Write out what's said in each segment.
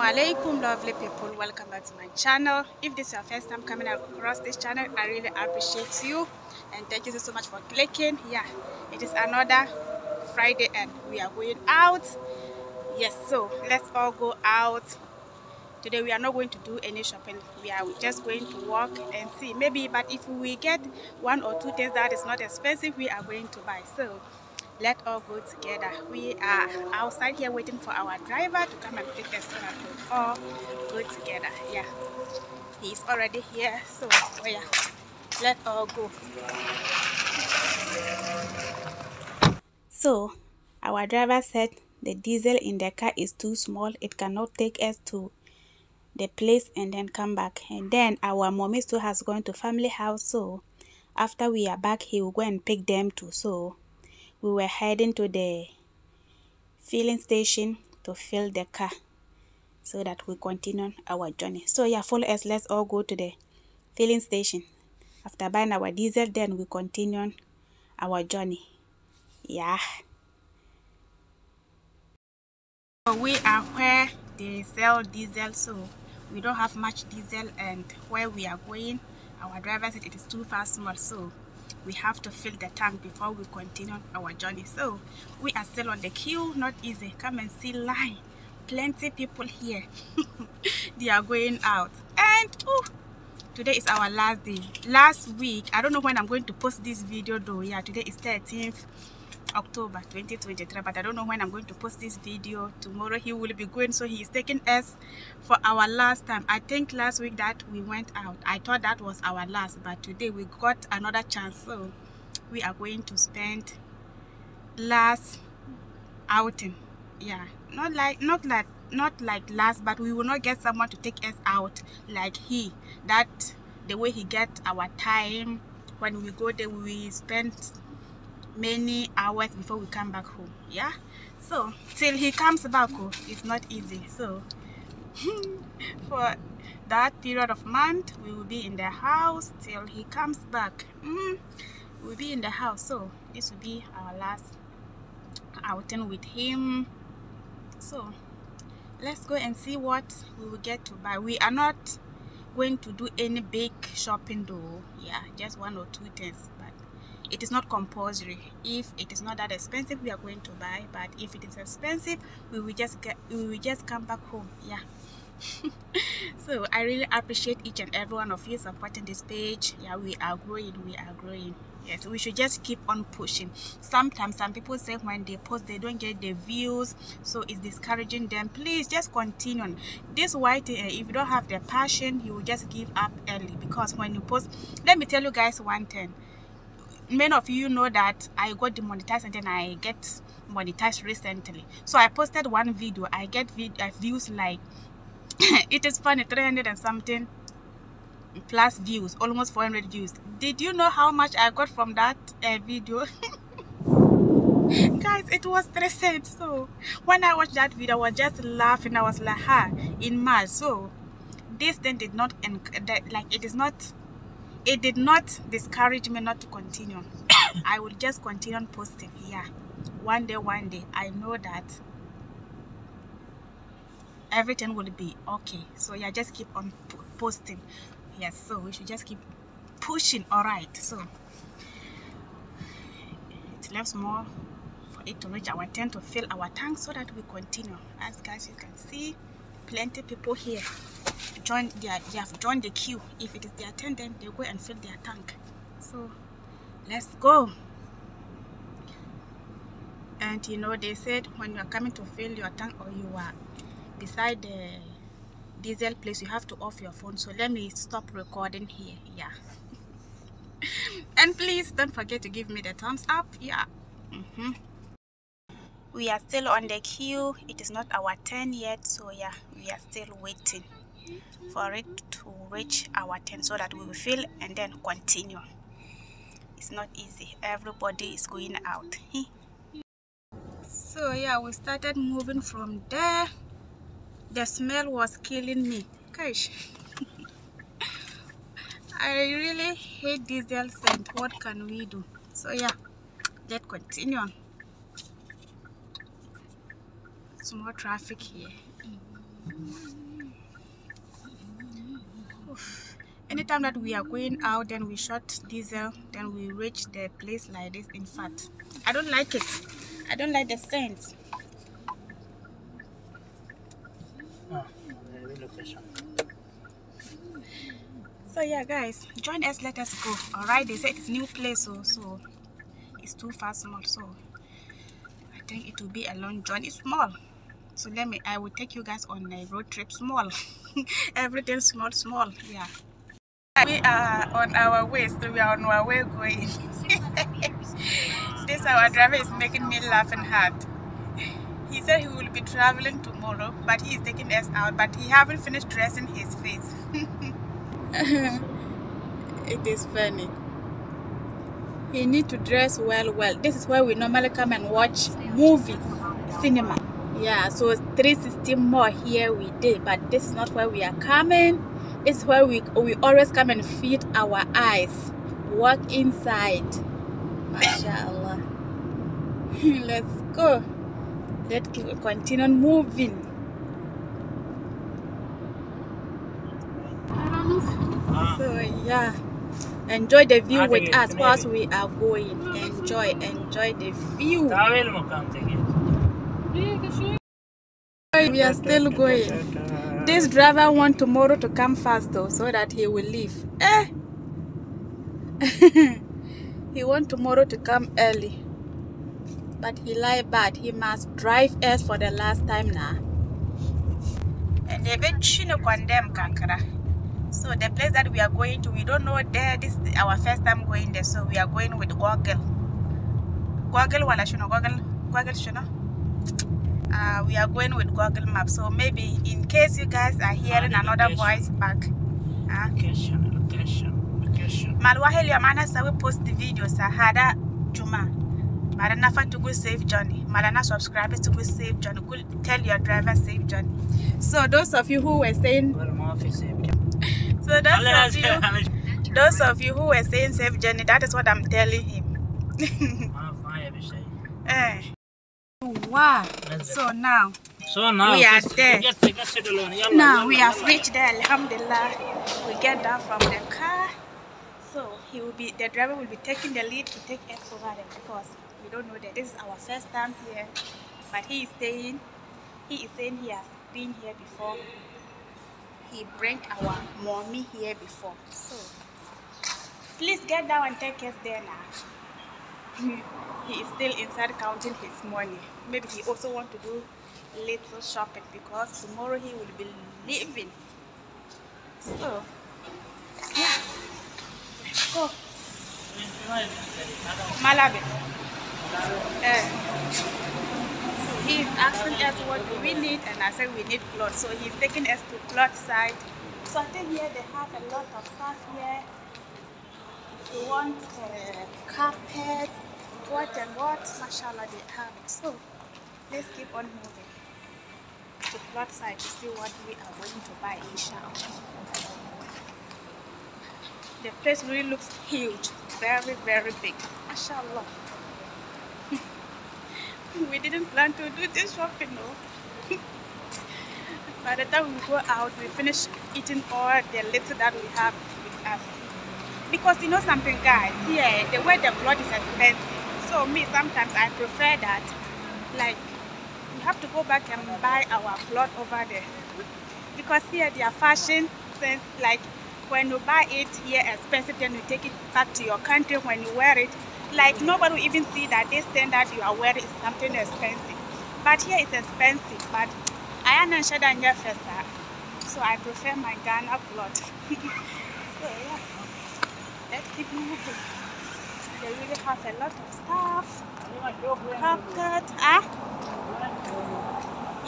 alaikum lovely people. Welcome back to my channel. If this is your first time coming across this channel i really appreciate you. And thank you so much for clicking. Yeah it is another friday and we are going out. Yes so let's all go out. Today we are not going to do any shopping. We are just going to walk and see. Maybe but if we get one or two things that is not expensive we are going to buy. So let all go together. We are outside here waiting for our driver to come and pick us so that all go together. Yeah. He's already here so oh yeah. Let all go. So our driver said the diesel in the car is too small. It cannot take us to the place and then come back. And then our mommy still has gone to family house so after we are back he will go and pick them too. So we were heading to the filling station to fill the car so that we continue our journey. So yeah follow us. Let's all go to the filling station. After buying our diesel then we continue our journey. Yeah. So we are where they sell diesel so we don't have much diesel and where we are going. Our driver said it is too fast small so we have to fill the tank before we continue our journey. So we are still on the queue. Not easy. Come and see line. Plenty people here. They are going out. And oh today is our last day. Last week. I don't know when i'm going to post this video though. Yeah today is 13th October 2023 but I don't know when I'm going to post this video. Tomorrow he will be going so he is taking us for our last time. I think last week that we went out I thought that was our last but today we got another chance. So we are going to spend last outing. Yeah not like not like not like last but we will not get someone to take us out like he. That the way he get our time when we go there we spend many hours before we come back home yeah? So till he comes back oh, it's not easy. So for that period of month we will be in the house till he comes back. Mm, we'll be in the house. So this will be our last outing with him. So let's go and see what we will get to buy. We are not going to do any big shopping though. Yeah just one or two things it is not compulsory. If it is not that expensive we are going to buy but if it is expensive we will just get we will just come back home. Yeah. So i really appreciate each and every one of you supporting this page. Yeah we are growing we are growing. Yes we should just keep on pushing. Sometimes some people say when they post they don't get the views so it's discouraging them. Please just continue this white uh, if you don't have the passion you will just give up early because when you post let me tell you guys one thing many of you know that I got demonetized and then I get monetized recently. So I posted one video. I get uh, views like it is funny 300 and something plus views, almost 400 views. Did you know how much I got from that uh, video? Guys, it was 3 cents. So when I watched that video, I was just laughing. I was like, ha, in March. So this thing did not, like, it is not it did not discourage me not to continue. I will just continue on posting. Yeah. One day one day i know that everything will be okay. So yeah just keep on posting. Yes so we should just keep pushing. All right so it leaves more for it to reach our tent to fill our tank so that we continue. As guys you can see plenty people here join their they have joined the queue. If it is their turn then they go and fill their tank. So let's go. And you know they said when you are coming to fill your tank or you are beside the diesel place you have to off your phone. So let me stop recording here. Yeah. And please don't forget to give me the thumbs up. Yeah. Mm -hmm. we are still on the queue. It is not our turn yet. So yeah we are still waiting for it to reach our turn so that we will fill and then continue. It's not easy. Everybody is going out. So yeah we started moving from there. The smell was killing me. Gosh. I really hate diesel scent. What can we do? So yeah let's continue some more traffic here anytime that we are going out then we shot diesel then we reach the place like this. In fact i don't like it. I don't like the scent. So yeah guys join us let us go. All right they said it's new place so so it's too far small. So i think it will be a long journey. Small so let me i will take you guys on a road trip small. Everything small small yeah. We are on our way so we are on our way going. This our driver is making me laugh and hard. He said he will be traveling tomorrow but he is taking us out but he haven't finished dressing his face. It is funny. He need to dress well well. This is where we normally come and watch movies cinema yeah so 360 more here we did but this is not where we are coming. It's where we we always come and feed our eyes. Walk inside. Mashallah let's go. Let's continue moving. So yeah. Enjoy the view with us whilst we are going. Enjoy enjoy the view we are still going. This driver want tomorrow to come fast though so that he will leave. Eh? He want tomorrow to come early. But he lie bad. He must drive us for the last time now and chino condemn kankara. So the place that we are going to we don't know there. This is our first time going there so we are going with goggle goggle wala shino goggle goggle shino uh, we are going with Google Maps. So maybe in case you guys are hearing the another voice back, uh, Location, location, location. malwahel ya sa we post the video sa hada juma. Mara na fa to go safe journey. Mara na subscribe to go safe journey. Go tell your driver safe journey. So those of you who were saying, Wal mo office so those of you, those of you who were saying safe journey, that is what I'm telling him. Ma fa ya bishay. eh. Wow. So now. So now We are there. Just take a settle on. Yalla, Now yalla, we have yalla. reached there, Alhamdulillah. We get down from the car. So he will be the driver will be taking the lead to take us over there because we don't know that this is our first time here. But he is saying he is saying he has been here before. He bring our mommy here before. So please get down and take us there now. He is still inside counting his money. Maybe he also want to do little shopping because tomorrow he will be leaving. So, yeah, let's go. Malabes. Eh. so he is asking us what do we need, and I said we need clothes. So he's taking us to cloth side. So I think here they have a lot of stuff here. You want uh, carpet, what and what, mashallah, they have it. So let's keep on moving to cloth side to see what we are going to buy, inshallah. The place really looks huge, very, very big. Mashallah. we didn't plan to do this shopping, no. By the time we go out, we finish eating all the little that we have with us. Because you know something, guys, here the way the cloth is expensive. So me sometimes I prefer that, like we have to go back and buy our cloth over there. Because here their fashion sense, like when you buy it here expensive, then you take it back to your country when you wear it. Like nobody will even see that this thing that you are wearing is something expensive. But here it's expensive. But I am not sure that ah. so I prefer my Ghana cloth. so yeah, let's keep moving. They really have a lot of stuff. Carpet, ah,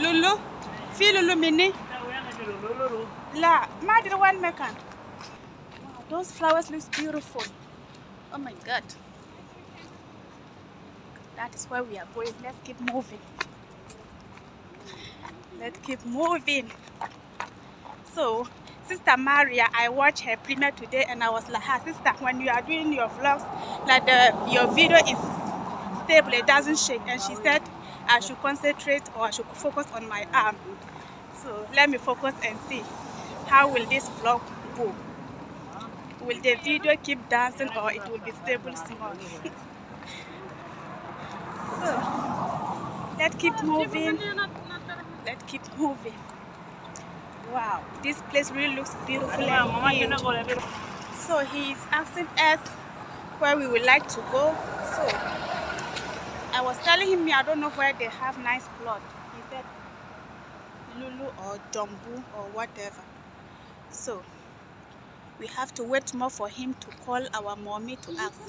Lulu, feel Lulu mini. La, madre one mekan. Wow, those flowers look beautiful. Oh my god. That is where we are going. Let's keep moving. Let's keep moving. So, Sister Maria, I watched her premiere today and I was like, her sister, when you are doing your vlogs, like the your video is stable, it doesn't shake. And she said I should concentrate or I should focus on my arm. So let me focus and see how will this vlog go. Will the video keep dancing or it will be stable small? so let's keep moving. Let's keep moving. Wow, this place really looks beautiful and huge. So he is asking us where we would like to go. So I was telling him I don't know where they have nice plot. He said Lulu or Jumbo or whatever. So we have to wait more for him to call our mommy to ask.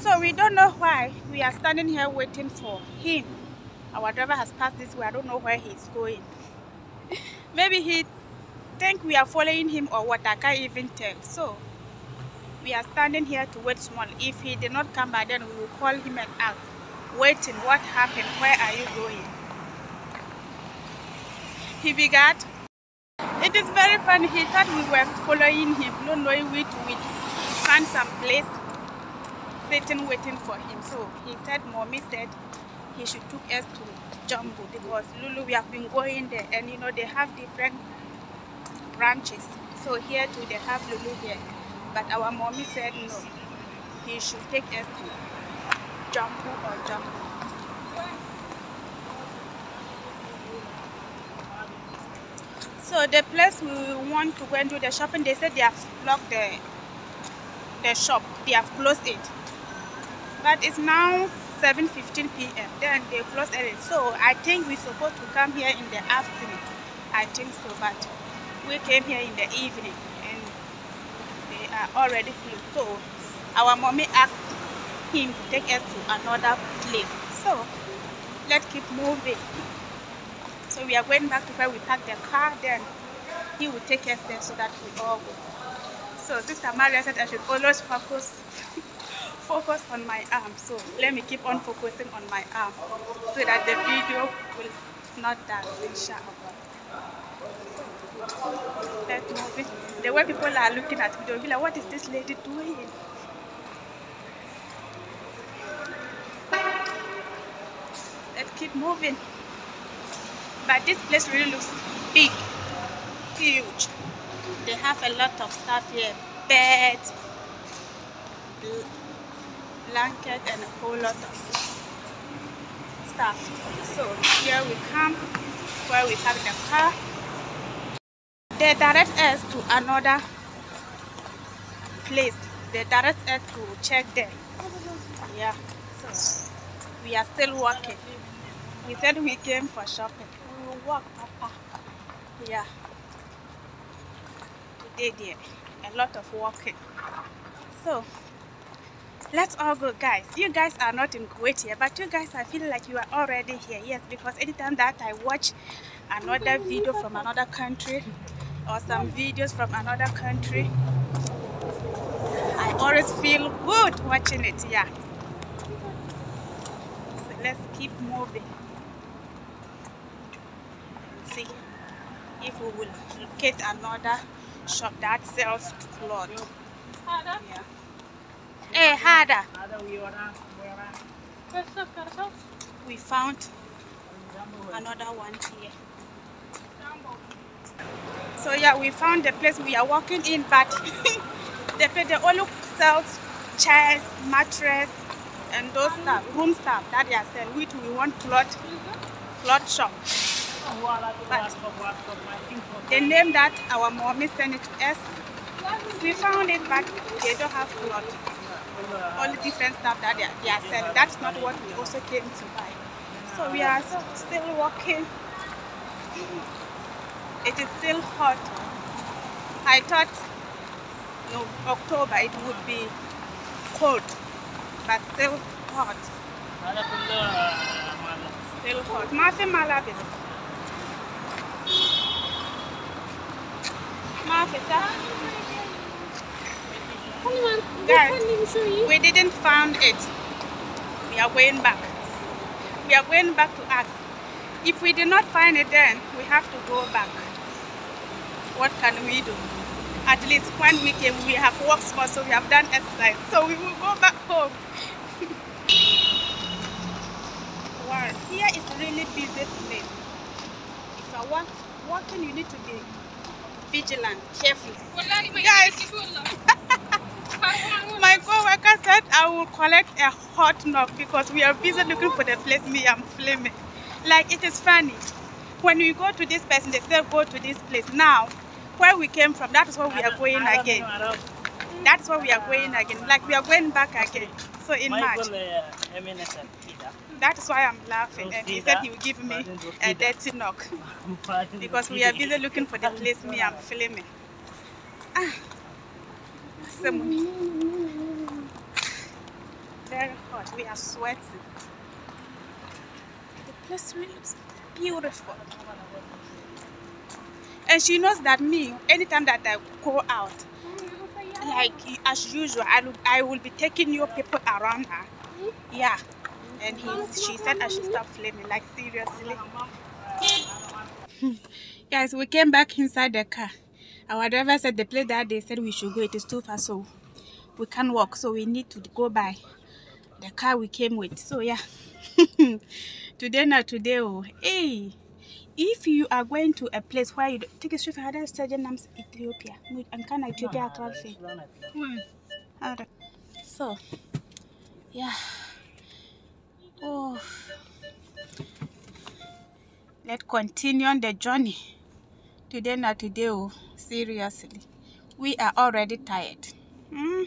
So we don't know why we are standing here waiting for him. Our driver has passed this way. I don't know where he's going. Maybe he think we are following him or what. I can't even tell. So we are standing here to wait small. If he did not come by, then we will call him and ask. Waiting. What happened? Where are you going? He began. It is very funny. He thought we were following him, not knowing which we found some place sitting waiting for him. So he said, Mommy said he should took us to Jumbo because Lulu, we have been going there and you know they have different branches. So here too they have Lulu here. But our mommy said no. He should take us to Jumbo or Jumbo. So the place we want to go and do the shopping, they said they have locked the the shop. They have closed it. But it's now 7.15 p.m. Then they close early. So I think we're supposed to come here in the afternoon. I think so. But we came here in the evening and they are already closed. So our mommy asked him to take us to another place. So let's keep moving. So we are going back to where we parked the car. Then he will take us there so that we all go. So Sister Maria said I should always focus focus on my arm. So let me keep on focusing on my arm so that the video will not inshallah. Let's move it. The way people are looking at me, they'll be like, what is this lady doing? Let's keep moving. But this place really looks big, huge. They have a lot of stuff here. Beds, blanket, and a whole lot of stuff. So here we come, where we have the car. They direct us to another place. They direct us to check there. Yeah. So we are still walking. We said we came for shopping. We will walk, Papa. Yeah. Today there, a lot of walking. So let's all go, guys. You guys are not in Kuwait here, but you guys, I feel like you are already here. Yes, because anytime that I watch another video from another country or some videos from another country, I always feel good watching it. Yeah. So let's keep moving. See if we will locate another shop that sells clothes. Yeah. Eh, hey, Hada, we found another one here. So yeah, we found the place we are walking in, but the place they only sells chairs, mattress, and those stuff, room stuff that they are selling, which we want cloth, cloth shop. But the name that our mommy sent it to us, we found it, but they don't have cloth all the different stuff that they are, they are selling. That's not what we also came to buy. So we are still walking. It is still hot. I thought you October it would be cold, but still hot. Still hot. Mafi malabis. Mafi, sir. On. Guys, we didn't found it. We are going back. We are going back to ask. If we did not find it then, we have to go back. What can we do? At least one weekend we have worked small, so we have done exercise. So we will go back home. wow, here is really busy place. If you want walking, you need to be vigilant, careful. Guys. my co-worker said I will collect a hot knock because we are busy looking for the place me I'm filming. Like it is funny. When we go to this person, they say go to this place. Now, where we came from, that is where we are going again. That's where we are going again. Like we are going back again. So in March. That is why I'm laughing. And he said he will give me a dirty knock because we are busy looking for the place me I'm filming. Ah, Semuni. Very hot. We are sweating. The place really looks beautiful. And she knows that me, anytime that I go out, like as usual, I will, I will be taking your people around her. Yeah. And he, she said I should stop filming. Like seriously. Guys, we came back inside the car. Our driver said the place that they said we should go, it is too far, so we can't walk. So we need to go by the car we came with. So yeah. today not today. Oh, hey. If you are going to a place where you don't- take a straight for other surgeon names Ethiopia. And can Ethiopia transfer? Ada. So, yeah. Oh. Let's continue on the journey. Today, not today. Oh, seriously. We are already tired. Hmm.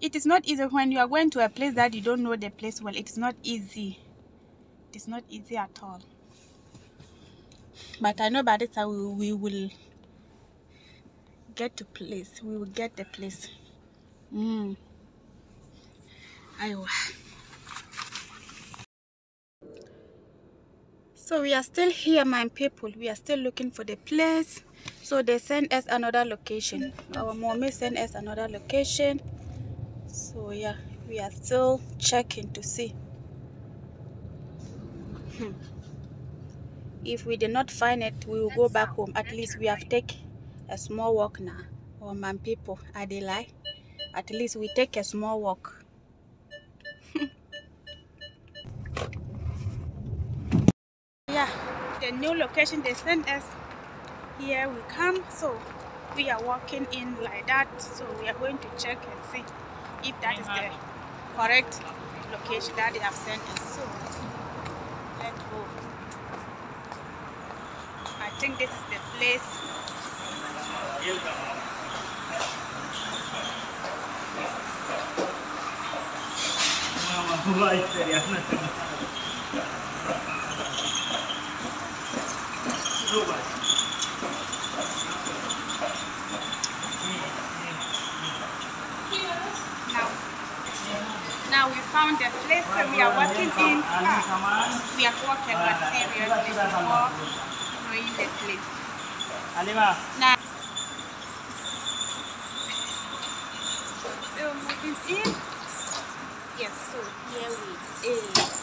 It is not easy when you are going to a place that you don't know the place well. It is not easy. It is not easy at all. But I know by this time we, we will get to place. We will get the place. Mm. So we are still here, my people. We are still looking for the place. So they sent us another location. Our mommy sent us another location. So yeah, we are still checking to see. Hmm. If we did not find it, we will go back home. At least we have taken a small walk now. Oh, my people, are they lie? At least we take a small walk. yeah, the new location they sent us. Here we come. So we are walking in like that. So we are going to check and see if that is the correct location that they have sent us. So let's go. I think this is the place now we found the place and we are walking in. We are walking but seriously before knowing the place. Alima, Now, still moving in. Yes, so here we is.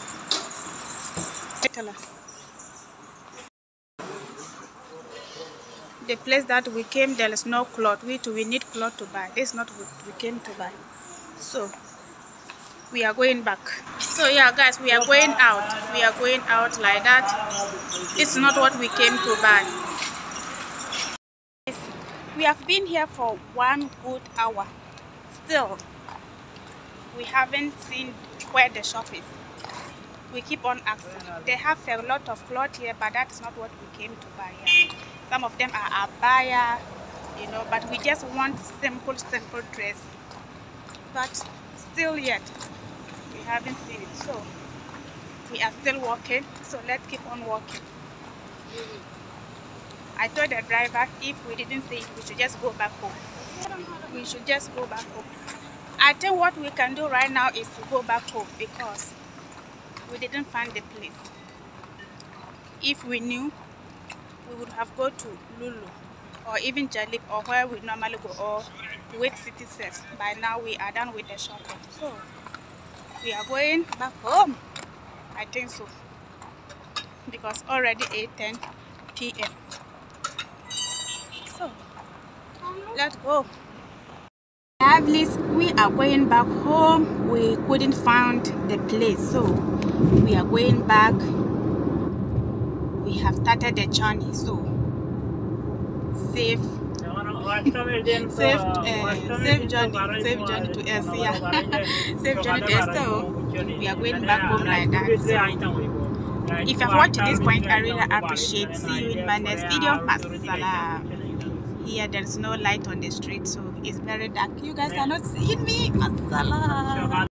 The place that we came, there is no cloth. We too, we need cloth to buy. This is not what we came to buy. So, we are going back. So yeah, guys, we are going out. We are going out like that. It's not what we came to buy. We have been here for one good hour. Still, we haven't seen where the shop is. We keep on asking. They have a lot of cloth here, but that's not what we came to buy here. Some of them are abaya, you know, but we just want simple, simple dress. But still yet, haven't seen it. So, we are still walking. So, let's keep on walking. I told the driver if we didn't see it, we should just go back home. We should just go back home. I think what we can do right now is to go back home because we didn't find the place. If we knew, we would have go to Lulu or even Jalip or where we normally go or Wait City Self. By now we are done with the shopping. So we are going back home. I think so. Because already 8:10 p.m. So let's go. Lovelies, we are going back home. We couldn't find the place, so we are going back. we have started the journey so safe safe uh, safe journey safe journey to us yeah safe journey to us so we are going back home like that so. If you have watched this point i really appreciate see you in my next video Masalam. here there is no light on the street so it's very dark. You guys are not seeing me Masalam.